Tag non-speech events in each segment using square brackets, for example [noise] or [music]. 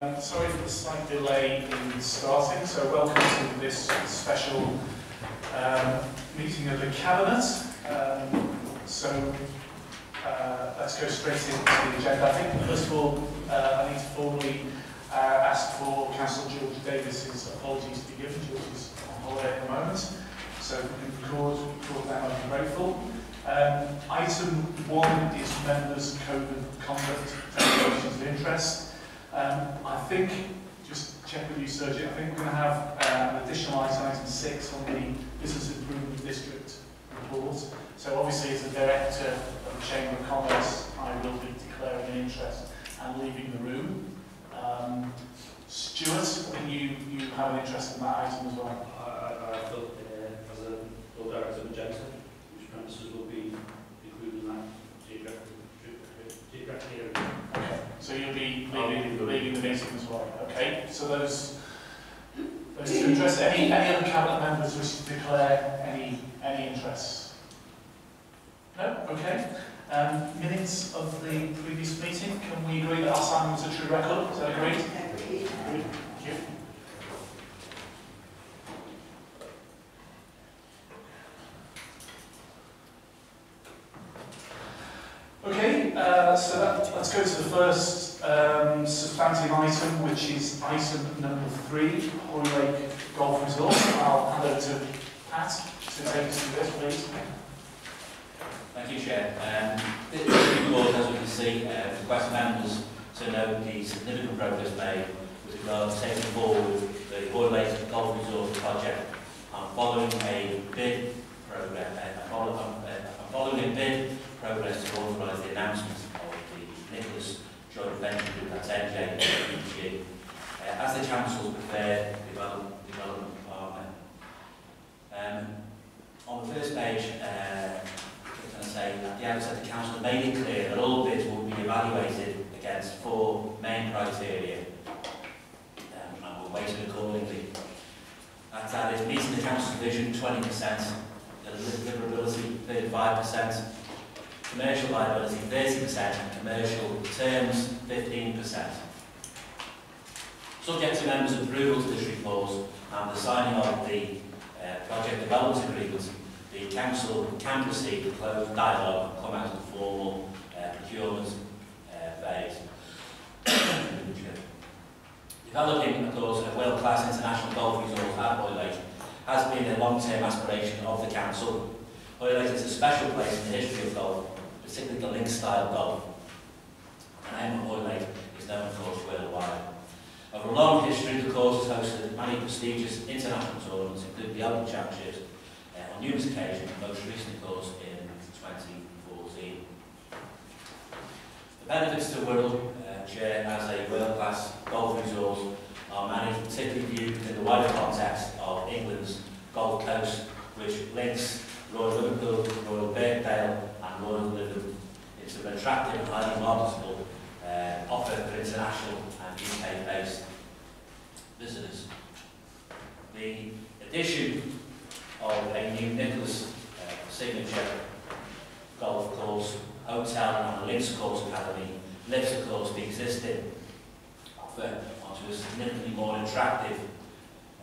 Um, Sorry for the slight delay in starting, so welcome to this special um, meeting of the Cabinet. Um, So uh, let's go straight into the agenda. I think first of all, uh, I need to formally uh, ask for Councillor George Davies's apologies to be given. George is on holiday at the moment, so we can record, that, be grateful. Um, item one is members' code of conduct, declarations of interest. Um, I think, just check with you, Surjit, I think we're going to have an additional item, item six, on the Business Improvement District report. So obviously, as a director of the Chamber of Commerce, I will be declaring an interest and leaving the room. Um, Stuart, I think you, you have an interest in that item as well. I, I, thought, uh, as a director of Jackson, which premises will be included in that geographic area. So you'll be leaving, leaving the meeting as well. Okay, so those, those two interests, any, any other cabinet members wish to declare any, any interests? No? Okay. Um, minutes of the previous meeting, can we agree that our signing was a true record? Is that agreed? Agreed. Thank you. Okay, uh, so that, let's go to the first um, substantive item, which is item number three, Hoy Lake Golf Resort. I'll hand over to Pat to take us through this, please. Thank you, Chair. Um, this report, as we can see, uh, requests members to note the significant progress made with regard to taking forward the Hoylake Golf Resort project and following a bid program, uh, follow, uh, following a bid progress to authorise the announcement of the Nicklaus Uh, as the Council's preferred develop, development partner. Um, on the first page, uh, to say at the outset the council made it clear that all bids will be evaluated against four main criteria um, and will weighted accordingly. That's that is meeting the council's vision 20%, deliverability 35%, commercial liability 30% and commercial terms 15%. Subject to members' approval to this report and the signing of the uh, project development agreement the council can proceed to close dialogue and come out of the formal uh, procurement uh, phase. Developing, of course, a world-class international golf resort at Hoylake has been a long-term aspiration of the council. Hoylake is a special place in the history of golf, particularly the link-style golf. And is known, of course, worldwide. Over a long history, the course has hosted many prestigious international tournaments, including the Open Championships, uh, on numerous occasions, most recently, of course, in 2014. The benefits to Wirral uh, Chair as a world-class golf resort are managed particularly viewed within the wider context of England's Golf Coast, which links Royal Liverpool, Royal Birkdale and Royal Liverpool. It's an attractive and highly marketable offer for international and UK-based visitors. The addition of a new Nicklaus uh, signature golf course, hotel and links course academy lifts of course the existing offer onto a significantly more attractive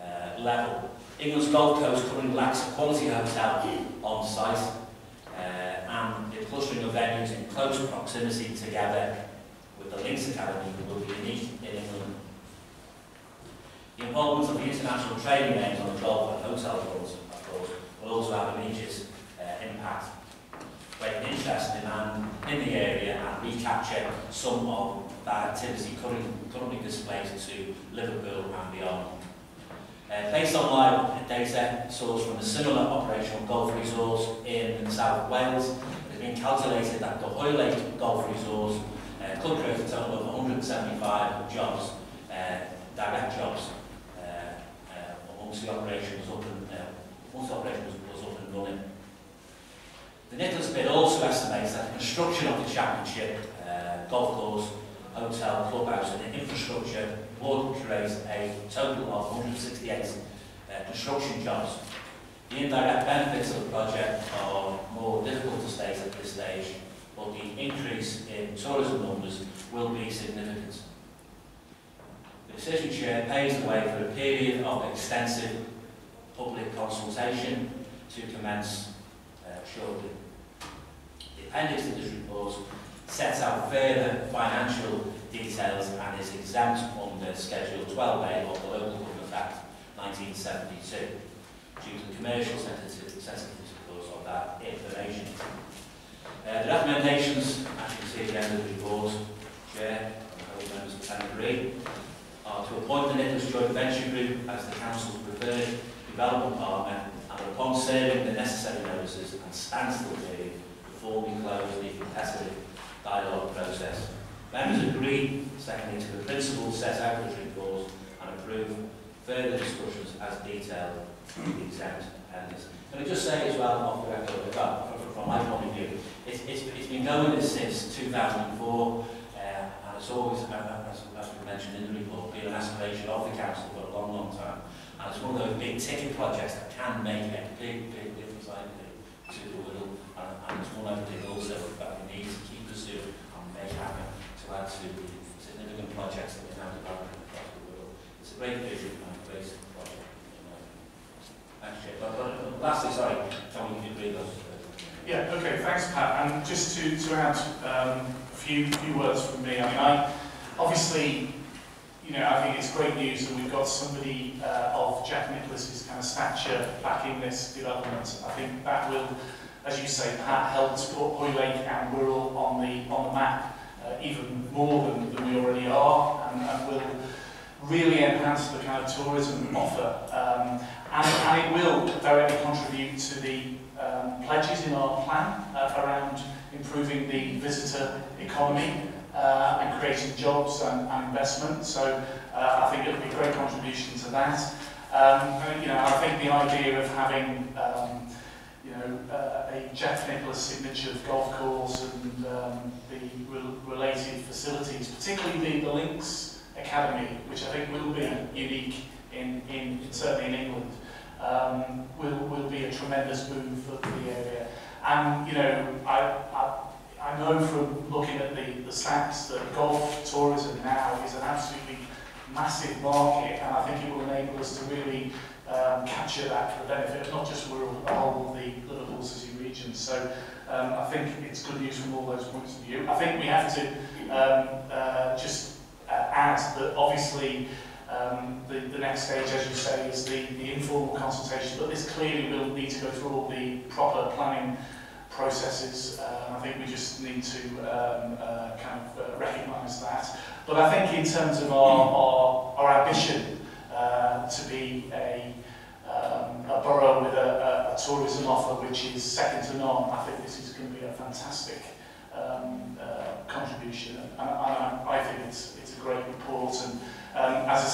uh, level. England's Golf Coast currently lacks a quality hotel on site uh, and the clustering of venues in close proximity together with the Links Academy will be unique in England. The importance of the international training names on the golf and hotel course of course, will also have immediate uh, impact. Great interest in, demand in the area and recapture some of that activity currently, currently displayed to Liverpool and beyond. Uh, based on live data sourced from a similar operational golf resource in South Wales, it has been calculated that the Hoylake Golf Resource could create a total of 175 jobs, uh, direct jobs, uh, uh, once the operation was up and once the operation was, was up and running. The Nicklaus bid also estimates that the construction of the championship golf course, hotel, clubhouse and infrastructure would create a total of 168 uh, construction jobs. The indirect benefits of the project are more difficult to state at this stage, but the increase in tourism numbers will be significant. The decision chair paves the way for a period of extensive public consultation to commence uh, shortly. The appendix to this report sets out further financial details and is exempt under Schedule 12A of the Local Government Act 1972 due to the commercial sensitivity, of that information. Uh, the recommendations, as you can see at the end of the report, Chair, and I hope members can agree, are to appoint the Nicklaus Joint Venture Group as the Council's preferred development partner and upon serving the necessary notices and standstill period before we close the competitive dialogue process. Members agree, secondly, to the principles set out in the report and approve further discussions as detailed in the exempt appendix. Can I just say as well, off the record, from, from my point of view, It, it's, it's been going since 2004, uh, and it's always, uh, as, as we mentioned in the report, been an aspiration of the council for a long, long time. And it's one of those big ticket projects that can make a big, big difference, I think, to the world. And, and it's one I believe also about the to, to add um, a few, few words from me, I mean, I, obviously, you know, I think it's great news that we've got somebody uh, of Jack Nicklaus's kind of stature backing this development. I think that will, as you say, Pat, help to put Hoylake and Wirral on the, on the map uh, even more than, than we already are and, and will really enhance the kind of tourism offer. Um, and, and it will directly contribute to the um, pledges in our plan uh, around improving the visitor economy uh, and creating jobs and, and investment. So uh, I think it'll be a great contribution to that. Um, and, you know, I think the idea of having um, you know, uh, a Jeff Nicholas signature golf course and um, the re related facilities, particularly the, the links Academy, which I think will be unique in, in, certainly in England, um, will, will be a tremendous boon for the area. And, you know, I, I, I know from looking at the, the stats that golf tourism now is an absolutely massive market, and I think it will enable us to really um, capture that for the benefit of not just Wirral, but of the Liverpool City region. So um, I think it's good news from all those points of view. I think we have to um, uh, just uh, add that obviously um, the, the next stage, as you say, is the, the informal consultation, but this clearly will need to go through all the proper planning processes. Uh, I think we just need to um, uh, kind of uh, recognise that. But I think in terms of our, our, our ambition uh, to be a, um, a borough with a, a, a tourism offer which is second to none, I think this is going to be a fantastic um, uh, contribution. And, and I, I think it's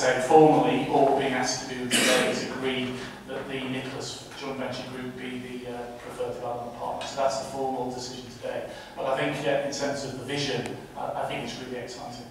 say, formally, all being asked to do today is agree that the Nicklaus joint venture group be the uh, preferred development partner. So that's the formal decision today. But I think uh, in terms of the vision, I, I think it's really exciting.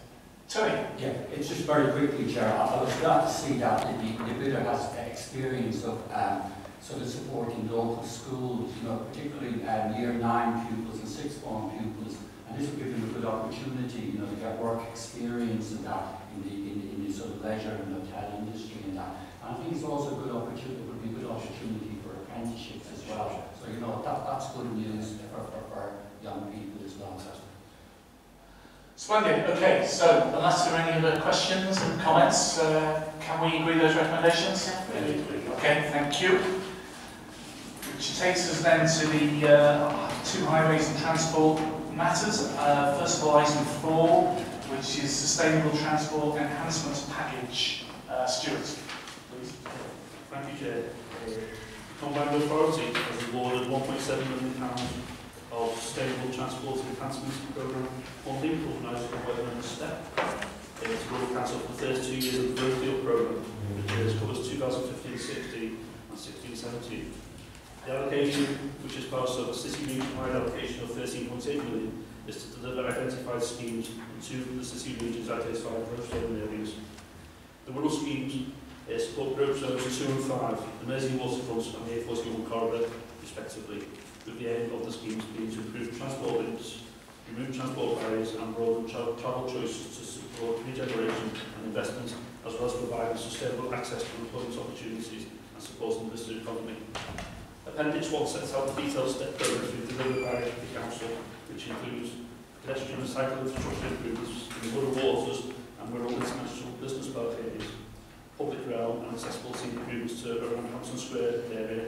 Tony? Yeah, it's just very quickly, Chair. I, was glad to see that the, the bidder has experience of um, sort of supporting local schools, you know, particularly um, year nine pupils and sixth form pupils. And this will give them a good opportunity, you know, to get work experience and that in the, in, in the sort of leisure and hotel industry and that. And I think it's also a good opportunity, would be a good opportunity for apprenticeships as well. So, you know, that, that's good news for, for, for young people as well. Splendid. Okay, so unless there are any other questions and comments, uh, can we agree those recommendations? Okay, thank you. Which takes us then to the uh, two highways and transport matters. Uh, first of all, item four, which is sustainable transport enhancement package. Uh, Stuart, please. Thank you, Chair. The Combined Authority has awarded £1.7 million of Sustainable Transport Enhancement Programme funding organised by the Member Step. It's Wirral Council for 32 years of the Brookfield Programme, which covers 2015-16 and 16-17. The allocation, which is part of a city region-wide allocation of 13.8 million, is to deliver identified schemes of the city regions identified roadstone areas. The Wirral schemes uh, support road zones 2 and 5, the Mersey waterfront and the A41 corridor, respectively with the aim of the schemes being to improve transport links, remove transport barriers and broaden tra travel choices to support regeneration and investment, as well as providing sustainable access to employment opportunities and supporting the district economy. Appendix 1 sets out the detailed step programs we've delivered by the Council, which includes pedestrian cycle infrastructure improvements in Wirral Waters and Wirral International Business Park areas, public realm and accessible scene improvements to around Hamilton Square area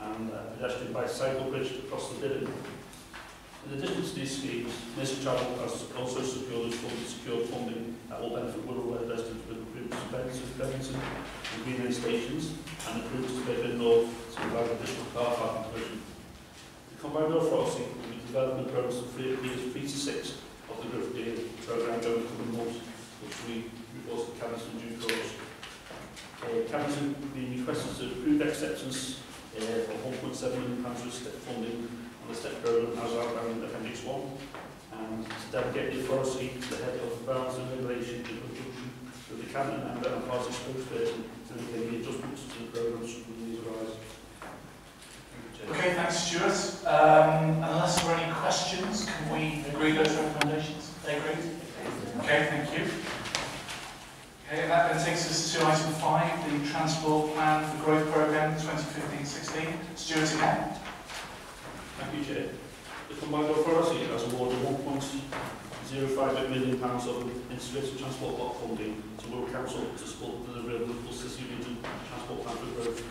and uh, pedestrian bicycle bridge across the Bidden. In addition to these schemes, Merseytravel has also secured, funded, secured funding that will benefit Wirral residents with improvements to Benson and Green End stations and improvements to Bedford North to provide additional car parking provision. The combined authority developing programs for three three to six of the growth deal programme going to the months, which we report to Cabinet in due course. Uh, Cabinet will be requested to approve acceptance uh, of 1.7 million pounds of step funding on the step programme as outlined in Appendix 1 and to delegate the authority to the head of bounds and regulation in conjunction with the cabinet member and party spokesperson to make any adjustments to the programme should the need arise. Okay, thanks Stuart. Um, unless there are any questions, can we agree those recommendations? They agree? Okay, thank you. Okay, that then takes us to item five, the Transport Plan for Growth Programme 2015-16. Stuart again. Thank you, Chair. The combined authority has awarded 1.05 million pounds of integrated transport block funding to Wirral Council to support the delivery of Liverpool City Region Transport Plan for Growth.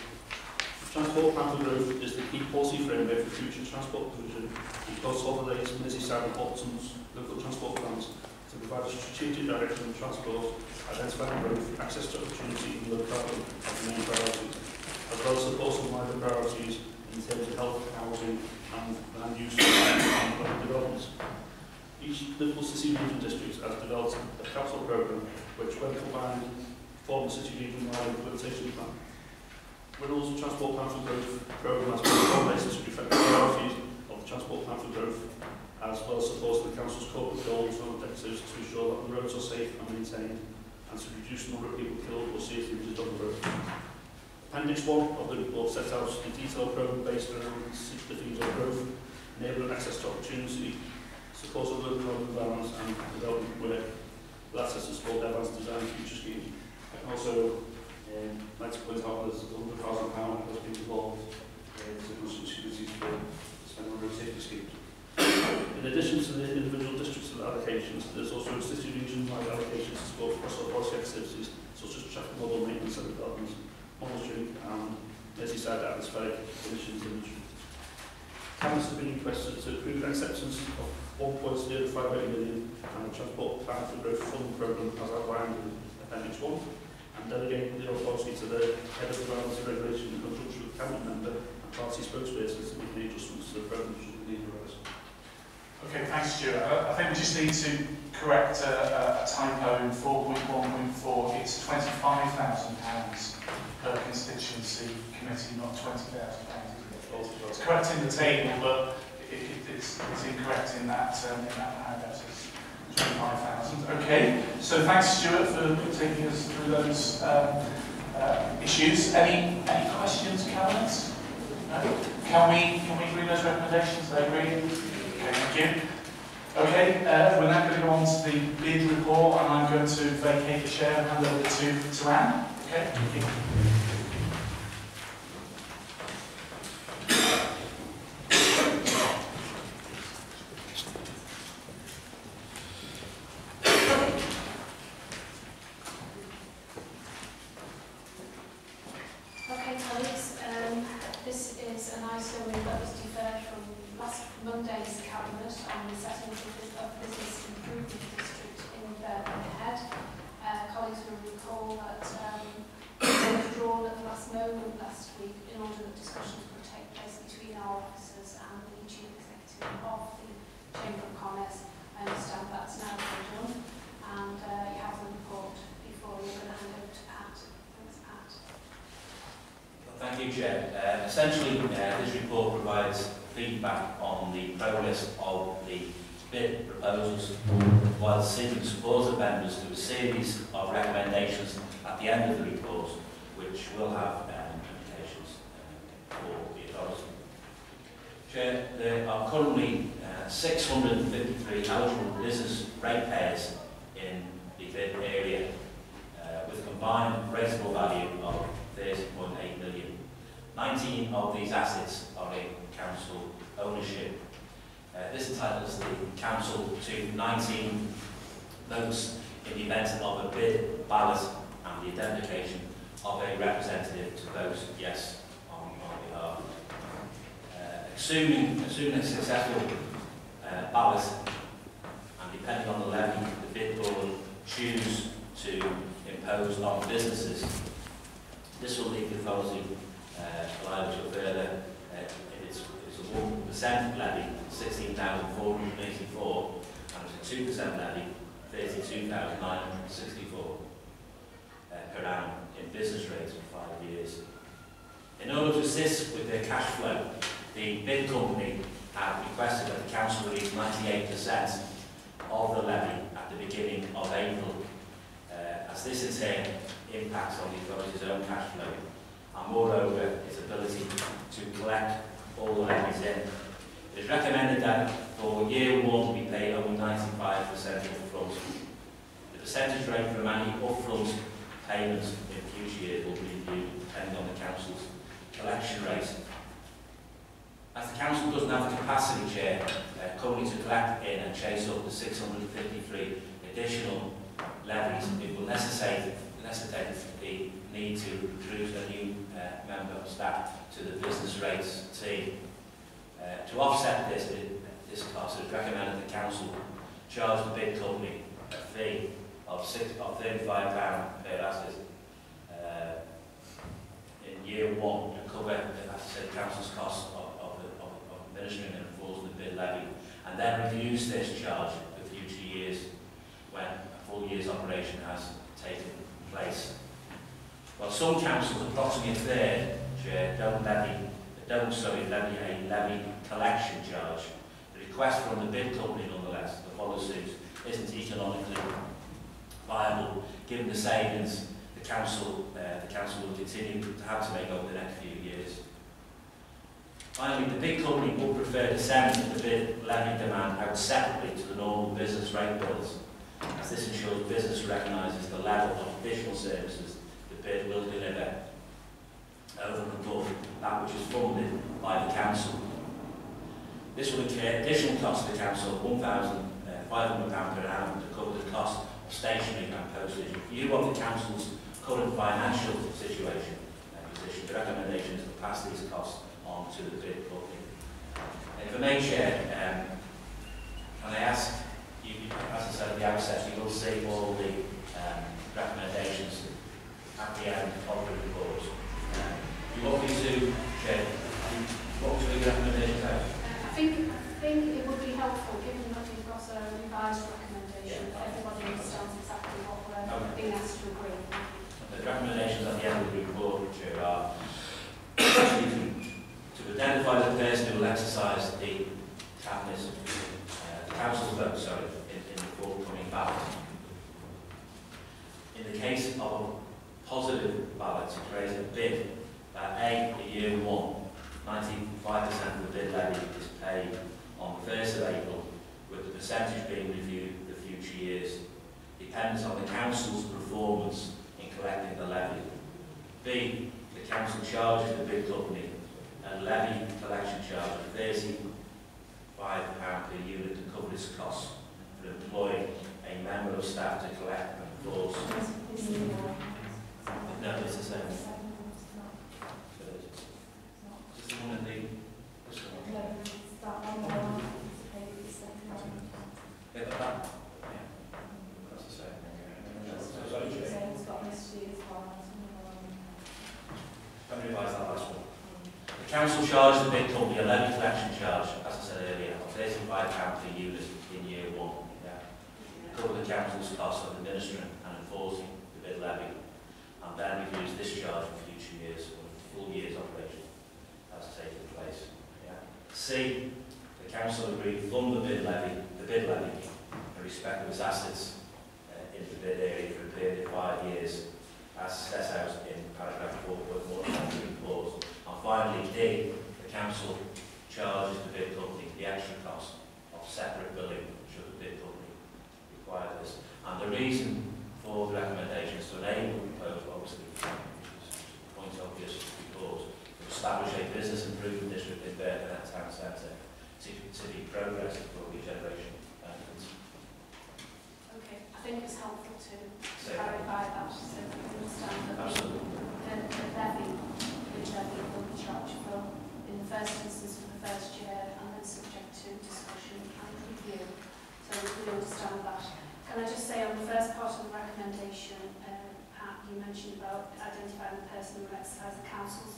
Transport Plan for Growth is the key policy framework for future transport provision and consolidates Merseyside and local transport plans to provide a strategic direction of transport, identifying growth, access to opportunity and low carbon as the main priorities, as well as supporting wider priorities in terms of health, housing and land use and urban developments. Each Liverpool City Region District has developed a capital programme which, when combined, form the City Region-wide implementation plan. Wirral's Transport Plan for Growth programme has been formulated to reflect the priorities of the Transport Plan for Growth as well as supporting the Council's corporate goals and objectives to ensure that the roads are safe and maintained and to reduce the number of people killed or seriously injured on the road. Appendix 1 of the report sets out a detailed programme based around six the themes of growth, enabling access to opportunity, support of local balance and development work, with access to support advanced design future schemes. I can also um, like to point out that there's £100,000 has been involved uh, to constituencies for spend on road safety schemes. In addition to the individual districts and allocations, there's also a city region-wide allocations to support cross-policy activities such as traffic model maintenance and development, monitoring and as you Merseyside atmospheric emissions imagery. Council has been requested to approve the acceptance of 1.058 million and the Transport Plan for Growth Fund Programme as outlined in Appendix 1 and delegating the authority to the Head of Environmental Regulation in conjunction with Cabinet Member and party spokespersons to make any adjustments to the programme should the need arise. Okay, thanks Stuart. I, I think we just need to correct a, a, a typo in 4.1.4. It's £25,000 per constituency committee, not £20,000. It's correct in the table, but it, it, it's, it's incorrect in that, um, in that paragraph. So it's 25,000. Okay, so thanks Stuart for taking us through those um, uh, issues. Any, any questions, Cabinet? No? Can we, can we agree those recommendations? They agree? Okay, thank you. Okay, uh, we're now going to go on to the bid report and I'm going to vacate the chair and hand over to, Ann. Okay? Thank you. Okay, colleagues, um, this is an item that was deferred from last Monday's cabinet on the settlement of bus- of business improvement district in Birkenhead. Uh, colleagues will recall that um, it was withdrawn at the last moment last week in order that discussions could take place between our officers and the chief executive of the Chamber of Commerce. I understand that's now been done and uh, you have the report before you're going to hand over to Pat. Thanks, Pat. Uh, essentially, uh, this report provides feedback on the progress of the bid proposals while seeking support of members to a series of recommendations at the end of the report, which will have um, implications uh, for the authority. Chair, there are currently uh, 653 eligible business ratepayers in the bid area, uh, with a combined rateable value of 30.8 million. 19 of these assets are in council ownership. Uh, this entitles the council to 19 votes in the event of a bid, ballot and the identification of a representative to vote yes on, on behalf. Uh, assuming, assuming a successful uh, ballot and depending on the levy, the bid board choose to impose on businesses. This will leave the authority uh, liable to further, uh, it's, it's a 1% levy, 16,484, and it's a 2% levy, 32,964 uh, per annum in business rates for five years. In order to assist with their cash flow, the bid company have requested that the council release 98% of the levy at the beginning of April, uh, as this in turn impacts on the authority's own cash flow, and moreover its ability to collect all the levies in. It is recommended that for year one we pay only 95% upfront. The percentage rate for any upfront payments in future years will be reviewed depending on the council's collection rate. As the council doesn't have the capacity chair uh, currently to collect in and chase up the 653 additional levies, it will necessitate, necessitate the need to recruit a new uh, member of staff to the business rates team. Uh, to offset this, this cost, it is recommended the council charge the bid company a fee of, six, of £35 per asset uh, in year one to cover, as I said, council's costs of, of, of, of administering and enforcing the bid levy, and then reduce this charge for future years when a full year's operation has taken place. Well, some councils, approximately a third, Chair, don't levy, don't, sorry, levy a levy collection charge. The request from the bid company, nonetheless, to follow suit, isn't economically viable, given the savings the council, uh, the council will continue to have to make over the next few years. Finally, the big company would prefer to send the bid levy demand out separately to the normal business rate bills, this ensures business recognises the level of additional services the bid will deliver over and above that which is funded by the council. This will incur additional costs to the council of £1,500 per annum to cover the cost of stationery and postage. You want the council's current financial situation and position, the recommendation is to pass these costs on to the bid company. If I may, Chair, um, can I ask, you, as I said at the outset, you will see all the um, recommendations at the end of the report. Um, you want me to, Chair, what was the recommendations out? Uh, I think, I think it would be helpful, given that we've got a revised recommendation, that everybody understands exactly what we're Okay. being asked to agree. The recommendations at the end of the report, Chair, are [coughs] to identify the person who will exercise the cabinet, the council's vote, sorry, in, in the forthcoming ballot. In the case of a positive ballot, to create a bid that A, in year one, 95% of the bid levy is paid on the 1st of April, with the percentage being reviewed for future years. Depends on the council's performance in collecting the levy. B, the council charges the bid company a levy collection charge of £35 per unit to cover its costs for employing a member of staff to collect and enforce. No, it's the same. The one in the... one? But that... That's the revise that last one. The council charged the bid company a levy collection charge, as I said earlier, of £35 per unit in year one. Yeah. To cover the council's costs of administering and enforcing the bid levy, and then reviews this charge for future years when full year's operation has taken place. Yeah. C. The council agreed to fund the bid levy, the bid levy, in respect of its assets uh, in the bid area for a period of five years, as set out in paragraph 4.1 of the clause. And finally, D, the council charges the bid company the extra cost of separate billing should the bid company require this. And the reason for the recommendation is to enable proposed obviously which is point obvious because to establish a business improvement district in Birkenhead Town Centre to, to be progressive for regeneration benefits. Okay, I think it's helpful to so, clarify that so that can understand that absolutely. the, levy, the levy will be charged in the first instance for the first year and then subject to discussion and review. so we understand that. Can I just say on the first part of the recommendation, uh, Pat, you mentioned about identifying the person who will exercise the council's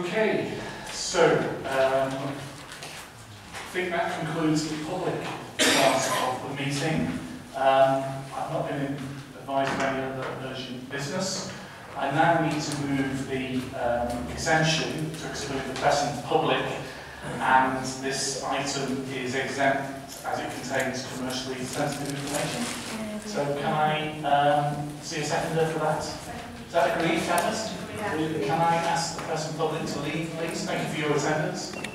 Okay, so um, I think that concludes the public part of the meeting. Um, I've not been advised of any other urgent business. I now need to move the um, exemption to exclude the press and public, and this item is exempt as it contains commercially sensitive information. So can I um, see a seconder for that? Is that agreed, Cabinet? Can I ask the press and public to leave, please? Thank you for your attendance.